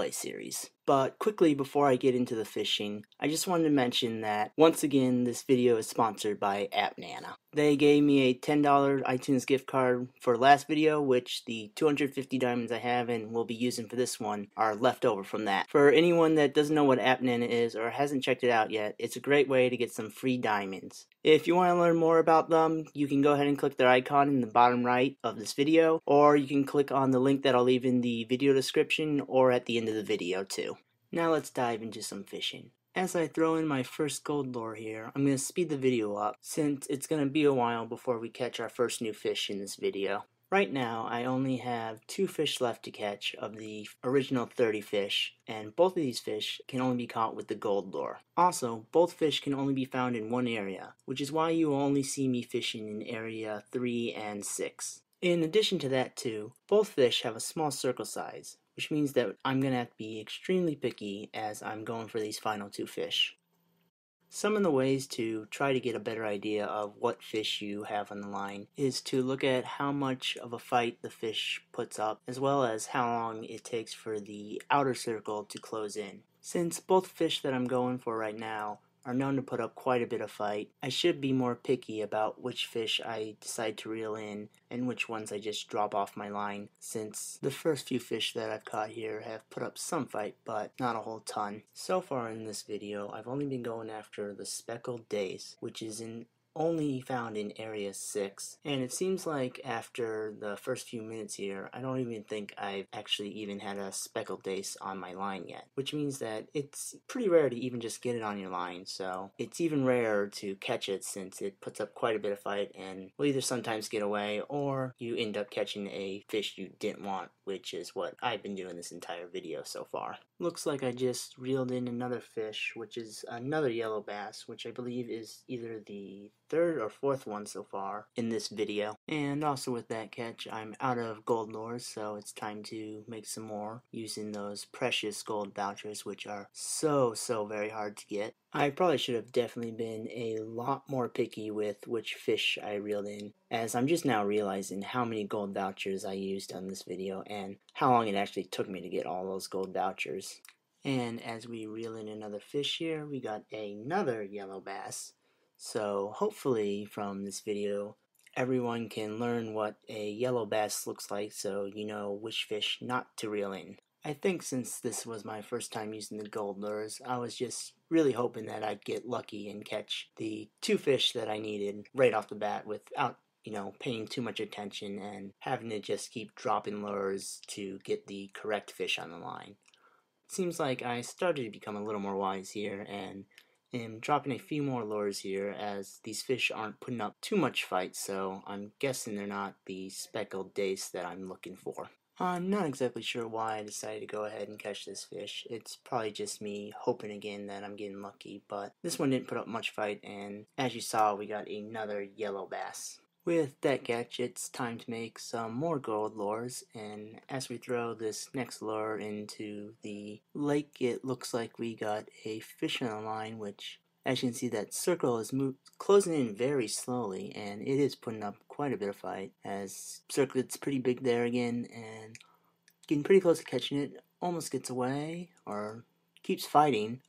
Play series. But quickly before I get into the fishing, I just wanted to mention that once again this video is sponsored by AppNana. They gave me a $10 iTunes gift card for last video, which the 250 diamonds I have and will be using for this one are left over from that. For anyone that doesn't know what AppNana is or hasn't checked it out yet, it's a great way to get some free diamonds. If you want to learn more about them, you can go ahead and click their icon in the bottom right of this video, or you can click on the link that I'll leave in the video description or at the end of the video too. Now let's dive into some fishing. As I throw in my first gold lure here, I'm going to speed the video up since it's going to be a while before we catch our first new fish in this video. Right now, I only have two fish left to catch of the original 30 fish, and both of these fish can only be caught with the gold lure. Also, both fish can only be found in one area, which is why you only see me fishing in area 3 and 6. In addition to that too, both fish have a small circle size, which means that I'm going to have to be extremely picky as I'm going for these final two fish. Some of the ways to try to get a better idea of what fish you have on the line is to look at how much of a fight the fish puts up as well as how long it takes for the outer circle to close in. Since both fish that I'm going for right now are known to put up quite a bit of fight. I should be more picky about which fish I decide to reel in and which ones I just drop off my line since the first few fish that I've caught here have put up some fight but not a whole ton. So far in this video I've only been going after the speckled dace which is in only found in Area 6. And it seems like after the first few minutes here, I don't even think I've actually even had a speckled dace on my line yet. Which means that it's pretty rare to even just get it on your line, so it's even rarer to catch it since it puts up quite a bit of fight and will either sometimes get away or you end up catching a fish you didn't want, which is what I've been doing this entire video so far. Looks like I just reeled in another fish, which is another yellow bass, which I believe is either the third or fourth one so far in this video. And also with that catch, I'm out of gold lures, so it's time to make some more using those precious gold vouchers, which are so, so very hard to get. I probably should have definitely been a lot more picky with which fish I reeled in, as I'm just now realizing how many gold vouchers I used on this video and how long it actually took me to get all those gold vouchers. And as we reel in another fish here, we got another yellow bass. So hopefully from this video, everyone can learn what a yellow bass looks like so you know which fish not to reel in. I think since this was my first time using the gold lures, I was just really hoping that I'd get lucky and catch the two fish that I needed right off the bat without you know, paying too much attention and having to just keep dropping lures to get the correct fish on the line. It seems like I started to become a little more wise here and am dropping a few more lures here as these fish aren't putting up too much fight, so I'm guessing they're not the speckled dace that I'm looking for. I'm not exactly sure why I decided to go ahead and catch this fish. It's probably just me hoping again that I'm getting lucky, but this one didn't put up much fight, and as you saw, we got another yellow bass. With that catch, it's time to make some more gold lures, and as we throw this next lure into the lake, it looks like we got a fish on the line, which, as you can see, that circle is move, closing in very slowly, and it is putting up quite a bit of fight, as circlet's pretty big there again, and getting pretty close to catching it, almost gets away, or keeps fighting,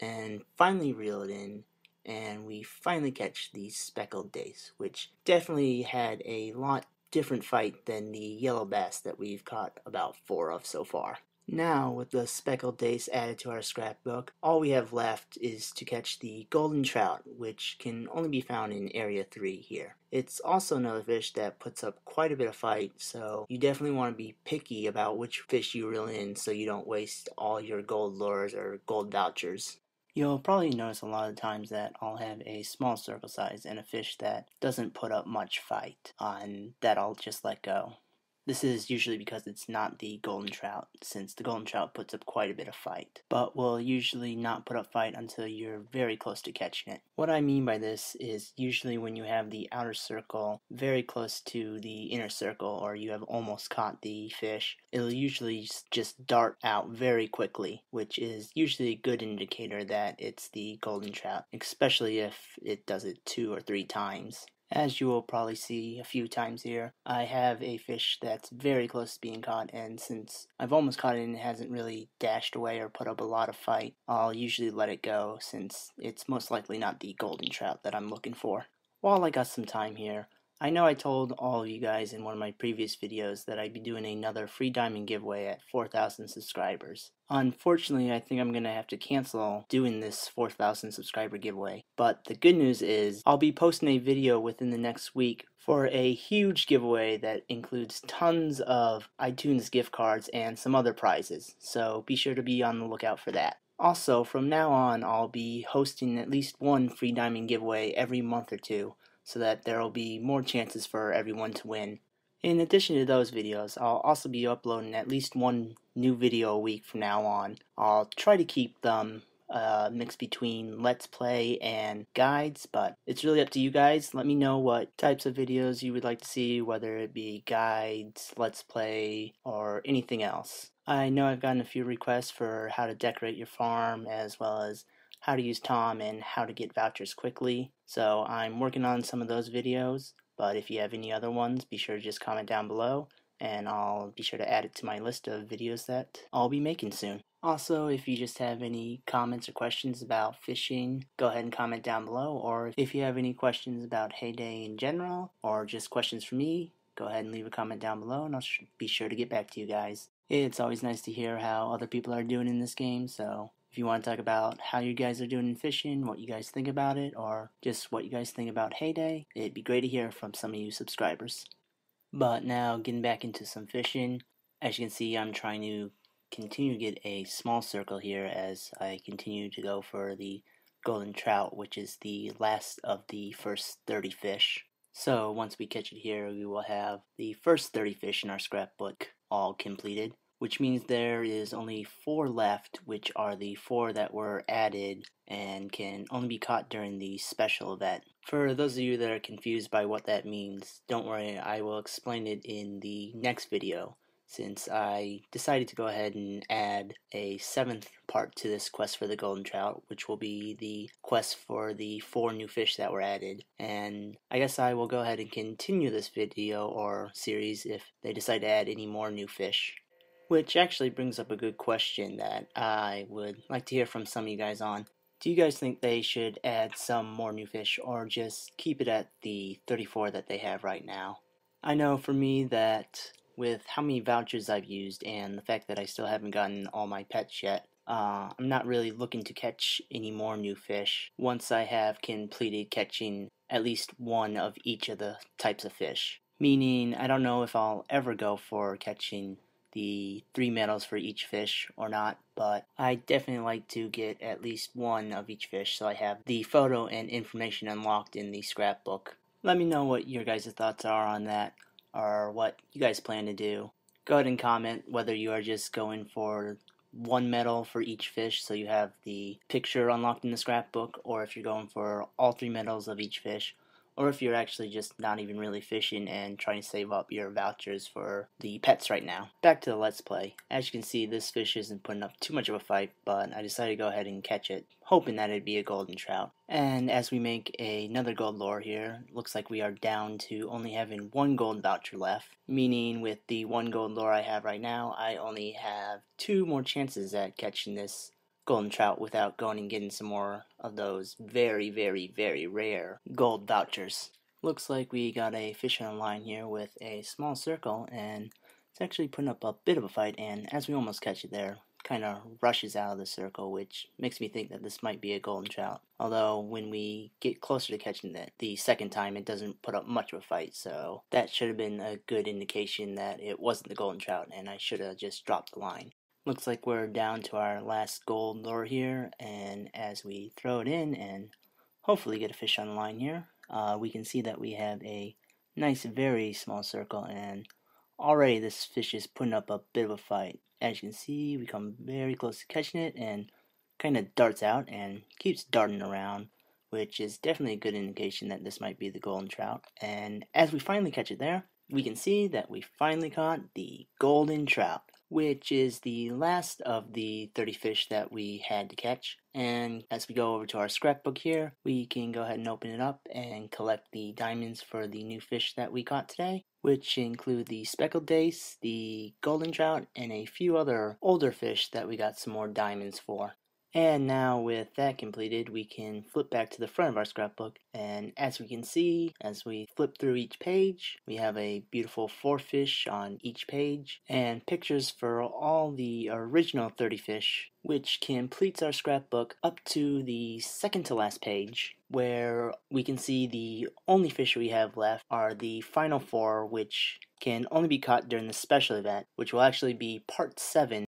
and finally reel it in, and we finally catch the speckled dace, which definitely had a lot different fight than the yellow bass that we've caught about four of so far. Now, with the speckled dace added to our scrapbook, all we have left is to catch the golden trout, which can only be found in Area 3 here. It's also another fish that puts up quite a bit of fight, so you definitely want to be picky about which fish you reel in so you don't waste all your gold lures or gold vouchers. You'll probably notice a lot of times that I'll have a small circle size and a fish that doesn't put up much fight, uh, and that I'll just let go. This is usually because it's not the golden trout, since the golden trout puts up quite a bit of fight, but will usually not put up fight until you're very close to catching it. What I mean by this is usually when you have the outer circle very close to the inner circle, or you have almost caught the fish, it'll usually just dart out very quickly, which is usually a good indicator that it's the golden trout, especially if it does it two or three times. As you will probably see a few times here, I have a fish that's very close to being caught, and since I've almost caught it and it hasn't really dashed away or put up a lot of fight, I'll usually let it go since it's most likely not the golden trout that I'm looking for. While I got some time here, I know I told all of you guys in one of my previous videos that I'd be doing another free diamond giveaway at 4,000 subscribers. Unfortunately, I think I'm going to have to cancel doing this 4,000 subscriber giveaway. But the good news is I'll be posting a video within the next week for a huge giveaway that includes tons of iTunes gift cards and some other prizes. So be sure to be on the lookout for that. Also, from now on, I'll be hosting at least one free diamond giveaway every month or two so that there will be more chances for everyone to win. In addition to those videos, I'll also be uploading at least one new video a week from now on. I'll try to keep them uh, mix between Let's Play and guides, but it's really up to you guys. Let me know what types of videos you would like to see, whether it be guides, Let's Play, or anything else. I know I've gotten a few requests for how to decorate your farm, as well as how to use Tom and how to get vouchers quickly. So I'm working on some of those videos, but if you have any other ones, be sure to just comment down below and I'll be sure to add it to my list of videos that I'll be making soon. Also, if you just have any comments or questions about fishing, go ahead and comment down below. Or if you have any questions about Hay Day in general, or just questions for me, go ahead and leave a comment down below and I'll be sure to get back to you guys. It's always nice to hear how other people are doing in this game, so if you want to talk about how you guys are doing in fishing, what you guys think about it, or just what you guys think about Hay Day, it'd be great to hear from some of you subscribers. But now, getting back into some fishing, as you can see, I'm trying to continue to get a small circle here as I continue to go for the golden trout, which is the last of the first 30 fish. So once we catch it here, we will have the first 30 fish in our scrapbook all completed which means there is only four left, which are the four that were added and can only be caught during the special event. For those of you that are confused by what that means, don't worry, I will explain it in the next video since I decided to go ahead and add a seventh part to this quest for the golden trout, which will be the quest for the four new fish that were added. And I guess I will go ahead and continue this video or series if they decide to add any more new fish. Which actually brings up a good question that I would like to hear from some of you guys on. Do you guys think they should add some more new fish or just keep it at the 34 that they have right now? I know for me that with how many vouchers I've used and the fact that I still haven't gotten all my pets yet, uh, I'm not really looking to catch any more new fish once I have completed catching at least one of each of the types of fish. Meaning, I don't know if I'll ever go for catching the three medals for each fish or not, but I definitely like to get at least one of each fish so I have the photo and information unlocked in the scrapbook. Let me know what your guys' thoughts are on that or what you guys plan to do. Go ahead and comment whether you are just going for one medal for each fish so you have the picture unlocked in the scrapbook or if you're going for all three medals of each fish or if you're actually just not even really fishing and trying to save up your vouchers for the pets right now. Back to the Let's Play. As you can see, this fish isn't putting up too much of a fight, but I decided to go ahead and catch it, hoping that it'd be a golden trout. And as we make another gold lure here, looks like we are down to only having one gold voucher left, meaning with the one gold lure I have right now, I only have two more chances at catching this golden trout without going and getting some more of those very, very, very rare gold vouchers. Looks like we got a fish on line here with a small circle, and it's actually putting up a bit of a fight, and as we almost catch it there, kind of rushes out of the circle, which makes me think that this might be a golden trout. Although, when we get closer to catching it the second time, it doesn't put up much of a fight, so that should have been a good indication that it wasn't the golden trout, and I should have just dropped the line. Looks like we're down to our last gold lure here, and as we throw it in and hopefully get a fish on the line here, uh, we can see that we have a nice, very small circle, and already this fish is putting up a bit of a fight. As you can see, we come very close to catching it, and kind of darts out and keeps darting around, which is definitely a good indication that this might be the golden trout. And as we finally catch it there, we can see that we finally caught the golden trout. Which is the last of the 30 fish that we had to catch. And as we go over to our scrapbook here, we can go ahead and open it up and collect the diamonds for the new fish that we caught today, which include the speckled dace, the golden trout, and a few other older fish that we got some more diamonds for. And now with that completed, we can flip back to the front of our scrapbook. And as we can see, as we flip through each page, we have a beautiful four fish on each page and pictures for all the original 30 fish, which completes our scrapbook up to the second to last page, where we can see the only fish we have left are the final four, which can only be caught during the special event, which will actually be part 7